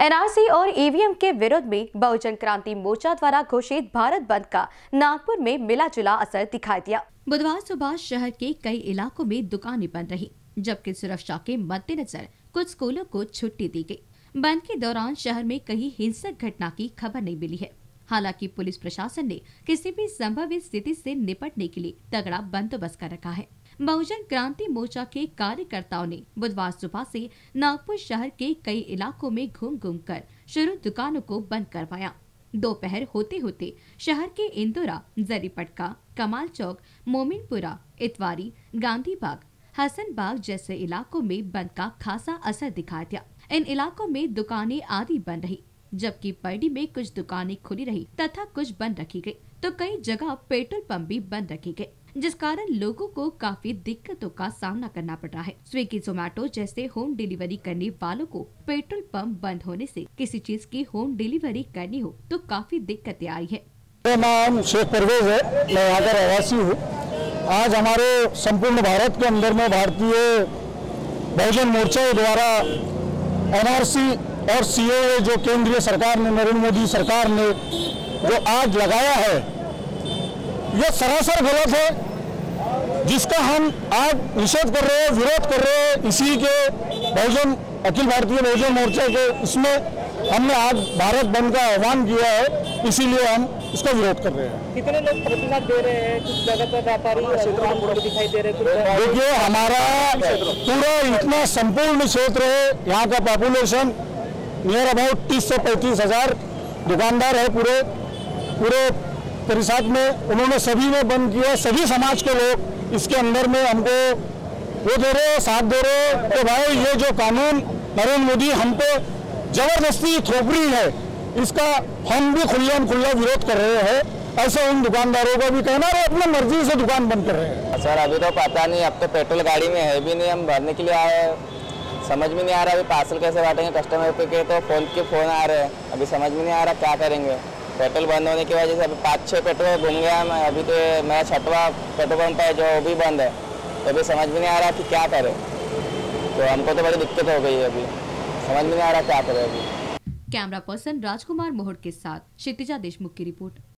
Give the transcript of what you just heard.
NRC और EVM के विरोध में बहुजन क्रांति मोर्चा द्वारा घोषित भारत बंद का नागपुर में मिला जुला असर दिखाई दिया। बुधवार सुबह शहर के कई इलाकों में दुकानें बंद रही, जबकि सुरक्षा के मद्देनजर कुछ स्कूलों को छुट्टी दी गई। बंद के दौरान शहर में कहीं हिंसक घटना की खबर नहीं मिली है। हालाँकि पुलिस प्रशासन ने किसी भी संभवित स्थिति से निपटने के लिए तगड़ा बंदोबस्त कर रखा है। बहुजन क्रांति मोर्चा के कार्यकर्ताओं ने बुधवार सुबह से नागपुर शहर के कई इलाकों में घूम घूम कर शुरू दुकानों को बंद करवाया। दोपहर होते होते शहर के इंदौरा, जरीपटका, कमाल चौक, मोमिनपुरा, इतवारी गांधी बाग हसन बाग जैसे इलाकों में बंद का खासा असर दिखाई दिया। इन इलाकों में दुकानें आदि बंद रही, जबकि पर्डी में कुछ दुकानें खुली रही तथा कुछ बंद रखी गई तो कई जगह पेट्रोल पंप भी बंद रखे गए। जिस कारण लोगों को काफ़ी दिक्कतों का सामना करना पड़ रहा है। स्विगी जोमेटो जैसे होम डिलीवरी करने वालों को पेट्रोल पंप बंद होने से किसी चीज़ की होम डिलीवरी करनी हो तो काफ़ी दिक्कतें आई है। मेरा नाम शेख परवेज है। मैं यहाँ का रहवासी हूँ। आज हमारे संपूर्ण भारत के अंदर में भारतीय बहुजन मोर्चा द्वारा एनआरसी और सीए जो केंद्रीय सरकार ने, नरेंद्र मोदी सरकार ने जो आज लगाया है ये सरासर गलत है। जिसका हम आज निषेध कर रहे हैं विरोध कर रहे हैं इसी के बहुजन अखिल भारतीय बहुजन मोर्चा के इसमें हमने आज भारत बंद का आह्वान किया है इसीलिए हम इसका विरोध कर रहे हैं। कितने लोग प्रतिशत दे रहे हैं? कुछ जगह पर व्यापारी दिखाई दे रहे हैं देखिए हमारा पूरा इतना संपूर्ण क्षेत्र है यहाँ का पॉपुलेशन नियर अबाउट तीस से पैंतीस हज़ार दुकानदार है पूरे पूरे परिषद में। उन्होंने सभी ने बंद किया सभी समाज के लोग इसके अंदर में हमको वो दे रहे, साथ दे रहे कि भाई ये जो कानून नरेंद्र मोदी हम पे ज़बरदस्ती थोपड़ी है, इसका हम भी खुलेआम खुला विरोध कर रहे हैं। ऐसे उन दुकानदारों का भी कहना है अपनी मर्ज़ी से दुकान बंद कर रहे हैं। सर, अभी तो पता नहीं, अब तो पेट्रोल गाड़ी में है भी नहीं, हम भरने के लिए आए हैं। समझ में नहीं आ रहा, अभी पार्सल कैसे बांटेंगे? कस्टमर के तो फ़ोन, के फ़ोन आ रहे हैं। अभी समझ में नहीं आ रहा क्या करेंगे। पेट्रोल बंद होने की वजह से अभी पाँच छः पेट्रोल घूम गया मैं। अभी तो मेरा छठवा पेट्रोल पंप है, जो भी बंद है। तो अभी समझ में नहीं आ रहा कि क्या करें। तो हमको तो बड़ी दिक्कत हो गई है अभी। समझ में नहीं आ रहा क्या करें अभी। कैमरा पर्सन राजकुमार मोहट के साथ क्षितिजा देशमुख की रिपोर्ट।